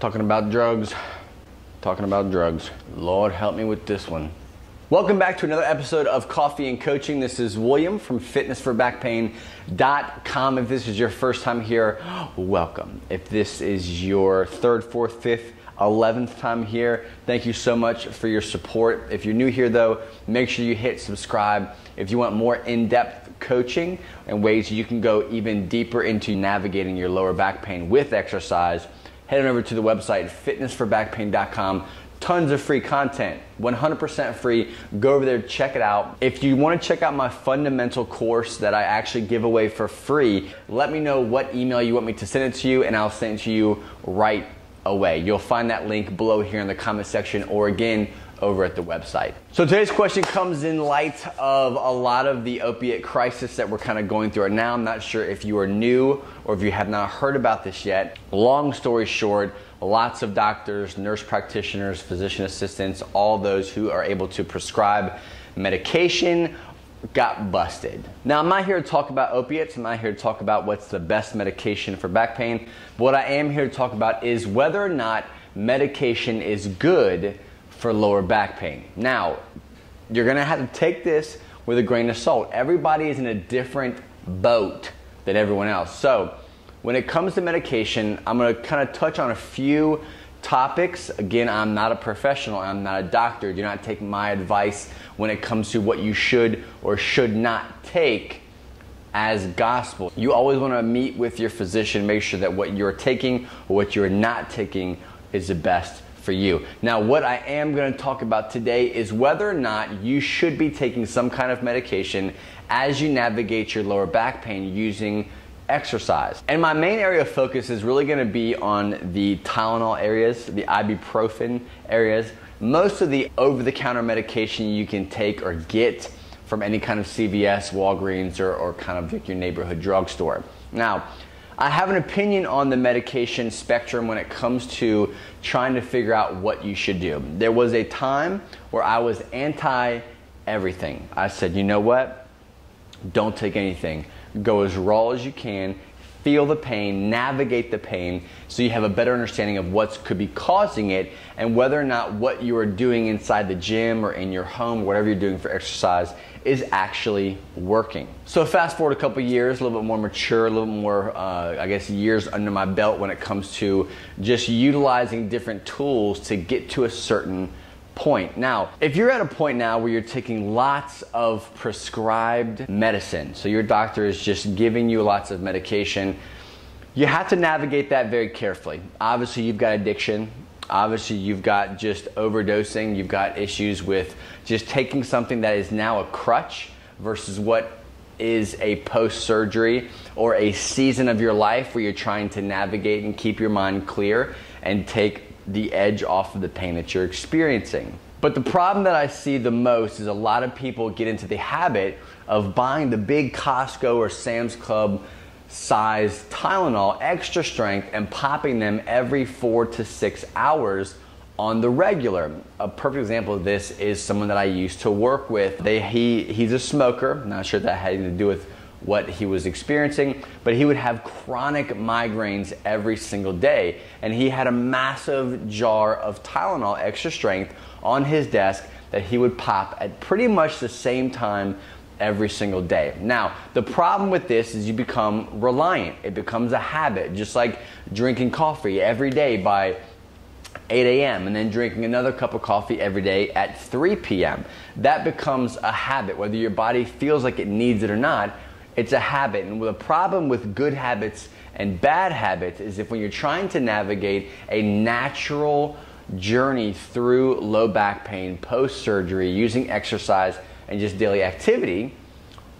Talking about drugs, talking about drugs. Lord help me with this one. Welcome back to another episode of Coffee and Coaching. This is William from fitnessforbackpain.com. If this is your first time here, welcome. If this is your third, fourth, fifth, 11th time here, thank you so much for your support. If you're new here though, make sure you hit subscribe. If you want more in depth coaching and ways you can go even deeper into navigating your lower back pain with exercise, head on over to the website fitnessforbackpain.com. Tons of free content, 100% free. Go over there, check it out. If you want to check out my fundamental course that I actually give away for free, let me know what email you want me to send it to you, and I'll send it to you right away. You'll find that link below here in the comment section, or again, over at the website. So today's question comes in light of a lot of the opiate crisis that we're kind of going through right now. I'm not sure if you are new or if you have not heard about this yet. Long story short, lots of doctors, nurse practitioners, physician assistants, all those who are able to prescribe medication got busted. Now, I'm not here to talk about opiates. I'm not here to talk about what's the best medication for back pain. What I am here to talk about is whether or not medication is good for lower back pain. Now, you're gonna have to take this with a grain of salt. Everybody is in a different boat than everyone else. So, when it comes to medication, I'm gonna kind of touch on a few topics. Again, I'm not a professional, I'm not a doctor. Do not take my advice when it comes to what you should or should not take as gospel. You always want to meet with your physician, make sure that what you're taking or what you're not taking is the best for you. Now, what I am going to talk about today is whether or not you should be taking some kind of medication as you navigate your lower back pain using exercise. And my main area of focus is really going to be on the Tylenol areas, the ibuprofen areas. Most of the over the counter medication you can take or get from any kind of CVS, Walgreens, or, or kind of like your neighborhood drugstore. Now, I have an opinion on the medication spectrum when it comes to trying to figure out what you should do. There was a time where I was anti everything. I said, you know what? Don't take anything. Go as raw as you can, feel the pain, navigate the pain so you have a better understanding of what could be causing it and whether or not what you are doing inside the gym or in your home, whatever you're doing for exercise, is actually working. So fast forward a couple years, a little bit more mature, a little more, uh, I guess, years under my belt when it comes to just utilizing different tools to get to a certain point. Now, if you're at a point now where you're taking lots of prescribed medicine, so your doctor is just giving you lots of medication, you have to navigate that very carefully. Obviously, you've got addiction. Obviously, you've got just overdosing. You've got issues with just taking something that is now a crutch versus what is a post surgery or a season of your life where you're trying to navigate and keep your mind clear and take the edge off of the pain that you're experiencing. But the problem that I see the most is a lot of people get into the habit of buying the big Costco or Sam's Club size Tylenol extra strength and popping them every four to six hours on the regular. A perfect example of this is someone that I used to work with. They, he, he's a smoker. not sure that had anything to do with what he was experiencing, but he would have chronic migraines every single day. And he had a massive jar of Tylenol extra strength on his desk that he would pop at pretty much the same time every single day. Now, the problem with this is you become reliant. It becomes a habit, just like drinking coffee every day by 8 a.m. and then drinking another cup of coffee every day at 3 p.m. That becomes a habit, whether your body feels like it needs it or not. It's a habit. And the problem with good habits and bad habits is if when you're trying to navigate a natural journey through low back pain post surgery using exercise and just daily activity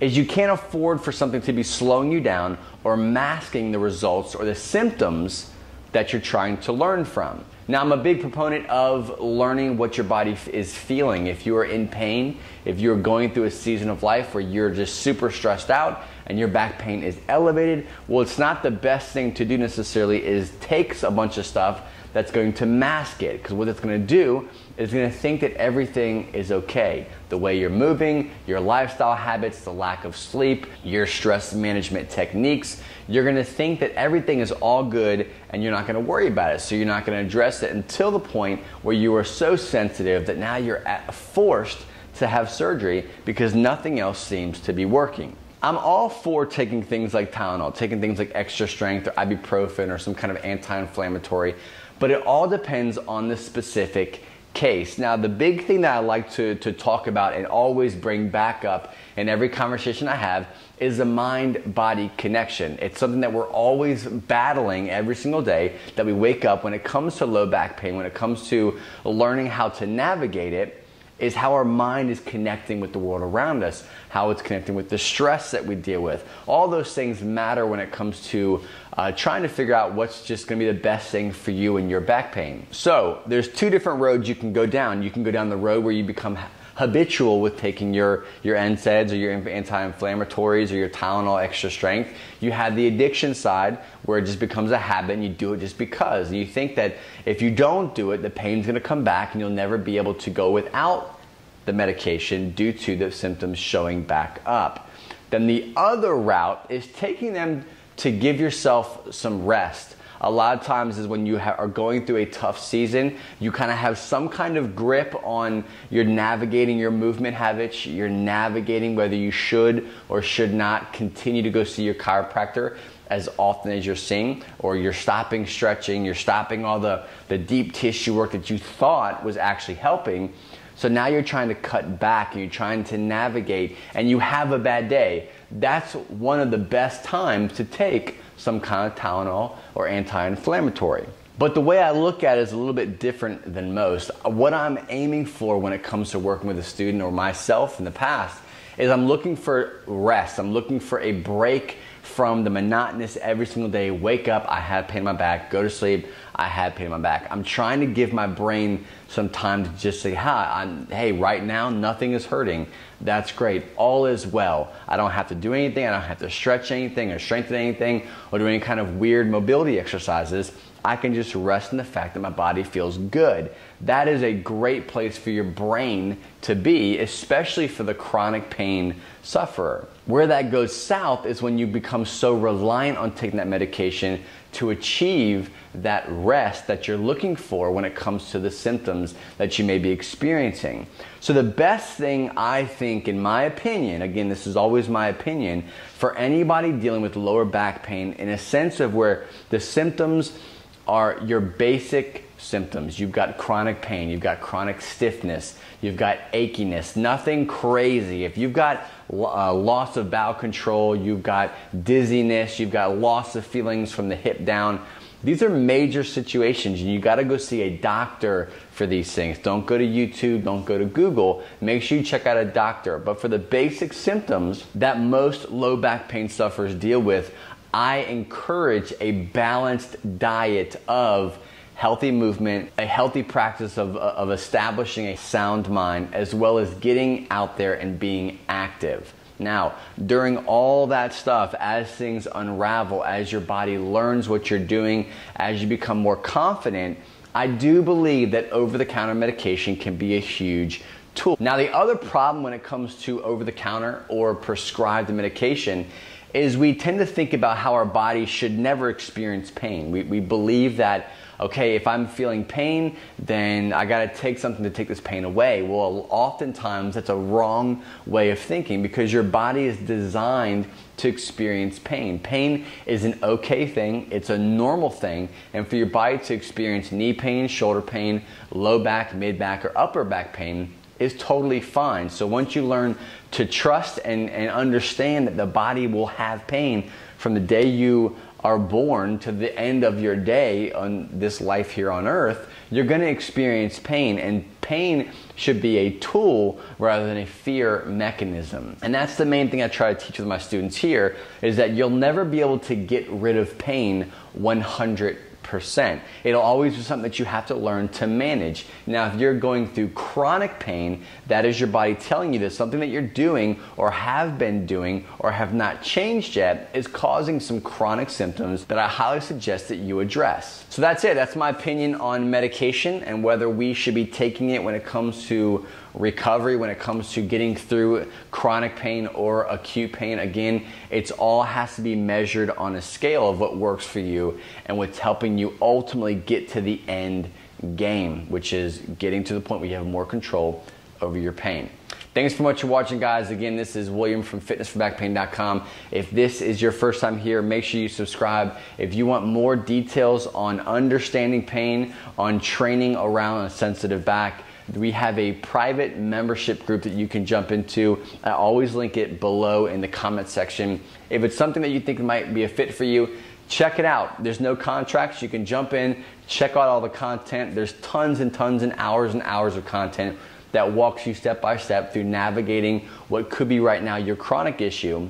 is you can't afford for something to be slowing you down or masking the results or the symptoms that you're trying to learn from. Now, I'm a big proponent of learning what your body f- is feeling. If you are in pain, if you're going through a season of life where you're just super stressed out, and your back pain is elevated, well, it's not the best thing to do necessarily is takes a bunch of stuff that's going to mask it because what it's going to do is going to think that everything is okay. The way you're moving, your lifestyle habits, the lack of sleep, your stress management techniques, you're going to think that everything is all good and you're not going to worry about it. So you're not going to address it until the point where you are so sensitive that now you're forced to have surgery because nothing else seems to be working. I'm all for taking things like Tylenol, taking things like extra strength or ibuprofen or some kind of anti inflammatory but it all depends on the specific case. Now, the big thing that I like to, to talk about and always bring back up in every conversation I have is the mind body connection. It's something that we're always battling every single day that we wake up when it comes to low back pain, when it comes to learning how to navigate it is how our mind is connecting with the world around us, how it's connecting with the stress that we deal with. All those things matter when it comes to uh, trying to figure out what's just going to be the best thing for you and your back pain. So, there's two different roads you can go down. You can go down the road where you become habitual with taking your, your NSAIDs or your anti-inflammatories or your Tylenol extra strength. You have the addiction side where it just becomes a habit and you do it just because. And you think that if you don't do it, the pain's gonna come back and you'll never be able to go without the medication due to the symptoms showing back up. Then the other route is taking them to give yourself some rest a lot of times is when you ha- are going through a tough season, you kind of have some kind of grip on you're navigating your movement habits, you're navigating whether you should or should not continue to go see your chiropractor as often as you're seeing, or you're stopping stretching, you're stopping all the, the deep tissue work that you thought was actually helping. So now you're trying to cut back you're trying to navigate and you have a bad day. That's one of the best times to take some kind of Tylenol or anti inflammatory. But the way I look at it is a little bit different than most. What I'm aiming for when it comes to working with a student or myself in the past is I'm looking for rest. I'm looking for a break from the monotonous every single day wake up, I have pain in my back, go to sleep, I have pain in my back. I'm trying to give my brain some time to just say, hi, hey, right now nothing is hurting. That's great. All is well. I don't have to do anything. I don't have to stretch anything or strengthen anything or do any kind of weird mobility exercises. I can just rest in the fact that my body feels good. That is a great place for your brain to be, especially for the chronic pain sufferer. Where that goes south is when you become so reliant on taking that medication to achieve that rest that you're looking for when it comes to the symptoms that you may be experiencing. So, the best thing I think, in my opinion, again, this is always my opinion, for anybody dealing with lower back pain, in a sense of where the symptoms are your basic symptoms. You've got chronic pain, you've got chronic stiffness, you've got achiness, nothing crazy. If you've got uh, loss of bowel control, you've got dizziness, you've got loss of feelings from the hip down, these are major situations and you got to go see a doctor for these things. Don't go to YouTube, don't go to Google. Make sure you check out a doctor. But for the basic symptoms that most low back pain sufferers deal with, I encourage a balanced diet of healthy movement, a healthy practice of, uh, of establishing a sound mind, as well as getting out there and being active. Now, during all that stuff, as things unravel, as your body learns what you're doing, as you become more confident, I do believe that over the counter medication can be a huge tool. Now, the other problem when it comes to over the counter or prescribed medication is we tend to think about how our body should never experience pain. We, we believe that, okay, if I'm feeling pain, then I gotta take something to take this pain away. Well, oftentimes that's a wrong way of thinking because your body is designed to experience pain. Pain is an okay thing, it's a normal thing, and for your body to experience knee pain, shoulder pain, low back, mid back, or upper back pain is totally fine. So once you learn to trust and, and understand that the body will have pain from the day you are born to the end of your day on this life here on earth, you're going to experience pain. And pain should be a tool rather than a fear mechanism. And that's the main thing I try to teach with my students here is that you'll never be able to get rid of pain 100 percent. It'll always be something that you have to learn to manage. Now, if you're going through chronic pain, that is your body telling you that something that you're doing or have been doing or have not changed yet is causing some chronic symptoms that I highly suggest that you address. So that's it. That's my opinion on medication and whether we should be taking it when it comes to recovery, when it comes to getting through chronic pain or acute pain. Again, it's all has to be measured on a scale of what works for you and what's helping you ultimately get to the end game, which is getting to the point where you have more control over your pain. Thanks so much for watching, guys. Again, this is William from fitnessforbackpain.com. If this is your first time here, make sure you subscribe. If you want more details on understanding pain, on training around a sensitive back, we have a private membership group that you can jump into. I always link it below in the comment section. If it's something that you think might be a fit for you, check it out. There's no contracts. You can jump in, check out all the content. There's tons and tons and hours and hours of content that walks you step by step through navigating what could be right now your chronic issue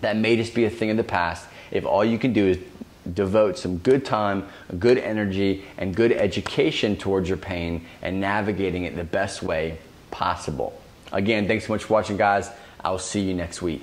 that may just be a thing of the past if all you can do is devote some good time, good energy, and good education towards your pain and navigating it the best way possible. Again, thanks so much for watching, guys. I'll see you next week.